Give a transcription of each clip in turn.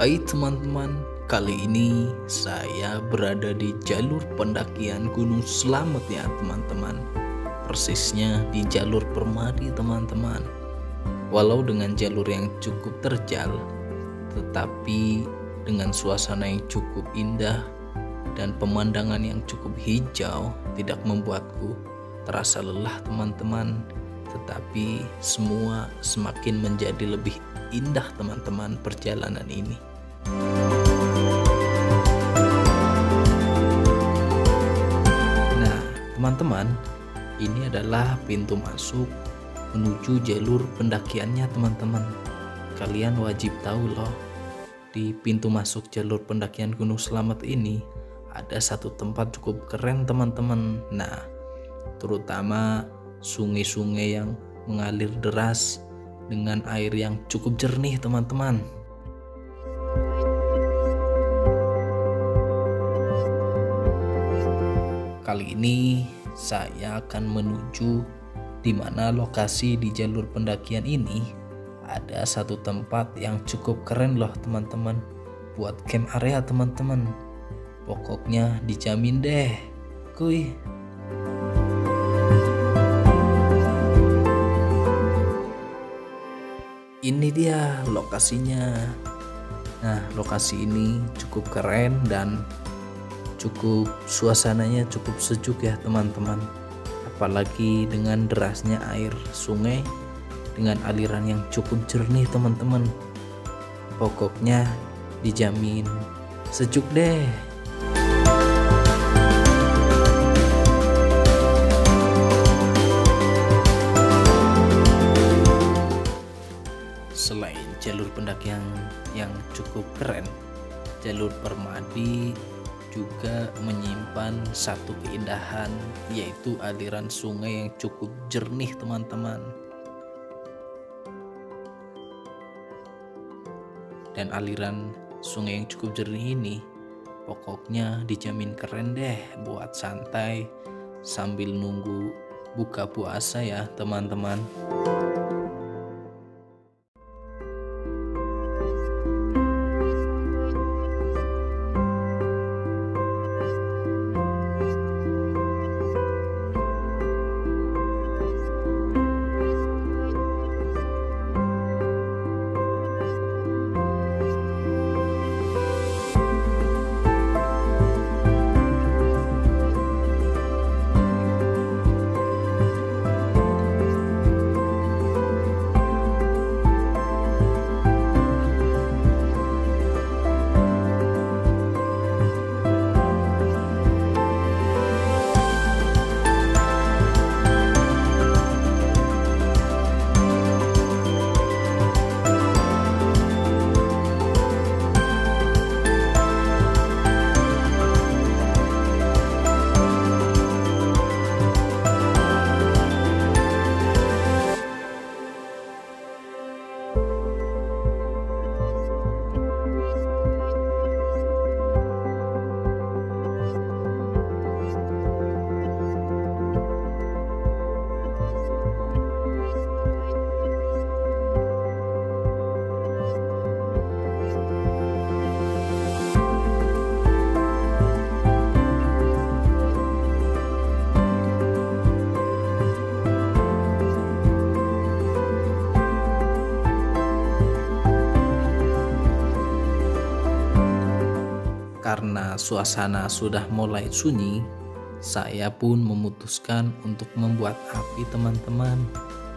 Hai teman-teman, kali ini saya berada di jalur pendakian Gunung Slamet ya teman-teman. Persisnya di jalur Permadi teman-teman. Walau dengan jalur yang cukup terjal, tetapi dengan suasana yang cukup indah dan pemandangan yang cukup hijau tidak membuatku terasa lelah teman-teman tetapi semua semakin menjadi lebih indah teman-teman perjalanan ini Nah, teman-teman, ini adalah pintu masuk menuju jalur pendakiannya, teman-teman. Kalian wajib tahu loh, di pintu masuk jalur pendakian Gunung Selamat ini ada satu tempat cukup keren, teman-teman. Nah, terutama sungai-sungai yang mengalir deras dengan air yang cukup jernih, teman-teman. Kali ini saya akan menuju di mana lokasi di jalur pendakian ini ada satu tempat yang cukup keren loh teman-teman buat camp area teman-teman. Pokoknya dijamin deh. Kuy. Ini dia lokasinya. Nah, lokasi ini cukup keren dan cukup suasananya cukup sejuk ya teman-teman. Apalagi dengan derasnya air sungai dengan aliran yang cukup jernih teman-teman. Pokoknya dijamin sejuk deh. Selain jalur pendakian yang cukup keren jalur permadi juga menyimpan satu keindahan yaitu aliran sungai yang cukup jernih teman-teman. Dan aliran sungai yang cukup jernih ini pokoknya dijamin keren deh buat santai sambil nunggu buka puasa ya teman-teman Karena suasana sudah mulai sunyi, saya pun memutuskan untuk membuat api teman-teman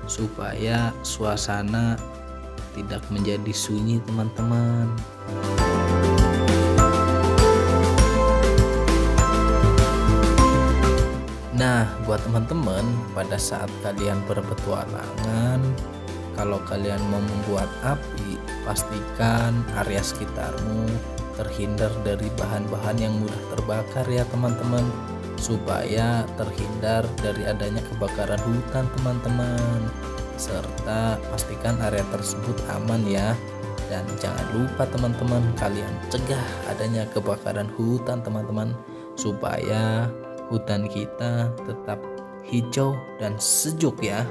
supaya suasana tidak menjadi sunyi teman-teman. Nah, buat teman-teman, pada saat kalian berpetualangan, kalau kalian mau membuat api, pastikan area sekitarmu terhindar dari bahan-bahan yang mudah terbakar ya teman-teman. Supaya terhindar dari adanya kebakaran hutan teman-teman. Serta pastikan area tersebut aman ya. Dan jangan lupa teman-teman kalian cegah adanya kebakaran hutan teman-teman. Supaya hutan kita tetap hijau dan sejuk ya.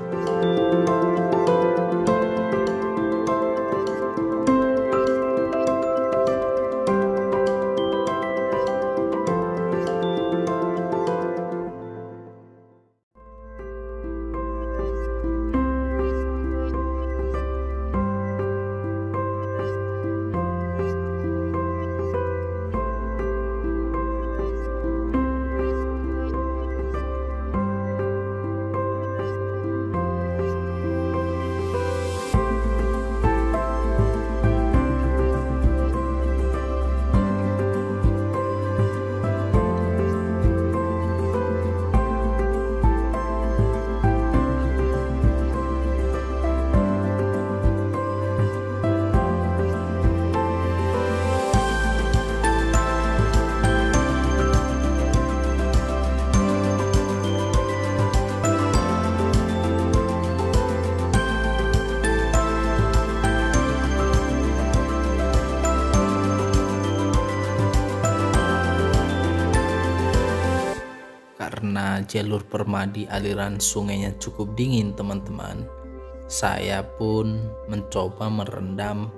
Karena jalur permadi aliran sungainya cukup dingin teman-teman saya pun mencoba merendam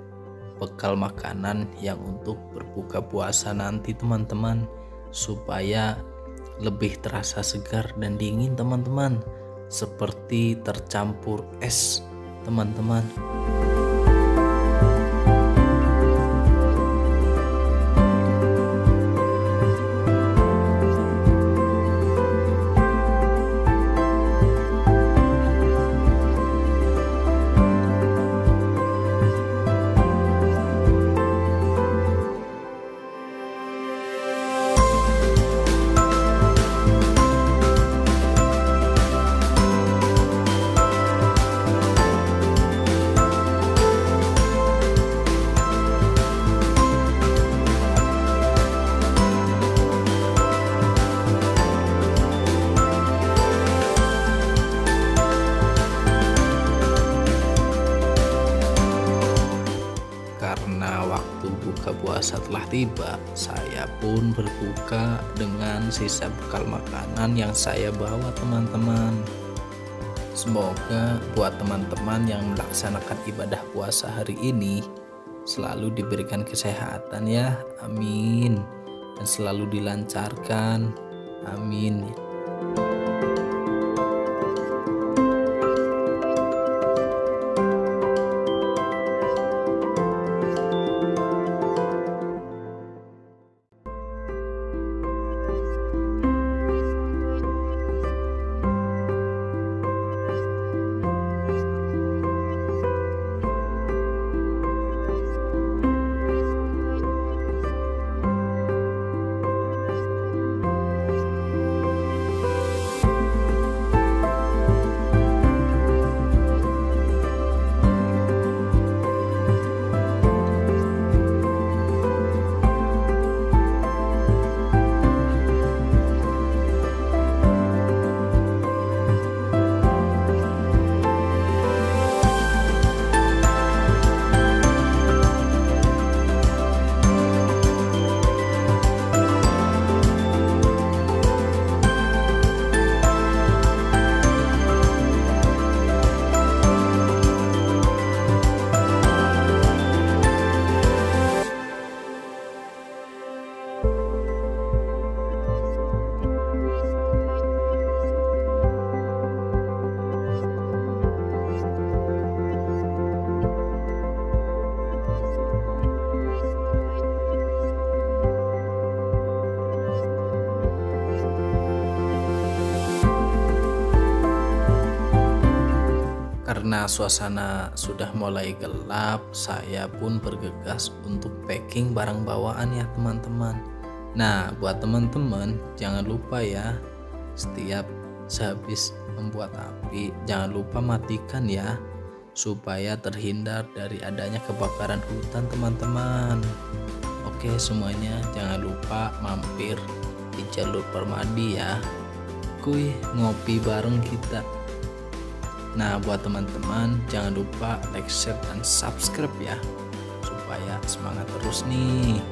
bekal makanan yang untuk berbuka puasa nanti teman-teman supaya lebih terasa segar dan dingin teman-teman seperti tercampur es teman-teman tiba, saya pun berbuka dengan sisa bekal makanan yang saya bawa teman-teman. Semoga buat teman-teman yang melaksanakan ibadah puasa hari ini selalu diberikan kesehatan ya. Amin. Dan selalu dilancarkan. Amin. Karena suasana sudah mulai gelap, saya pun bergegas untuk packing barang bawaan ya teman-teman. Nah, buat teman-teman jangan lupa ya, setiap sehabis membuat api jangan lupa matikan ya supaya terhindar dari adanya kebakaran hutan teman-teman. Oke, semuanya jangan lupa mampir di jalur Permadi ya. Kuy, ngopi bareng kita. Nah, buat teman-teman jangan lupa like, share, dan subscribe ya supaya semangat terus nih.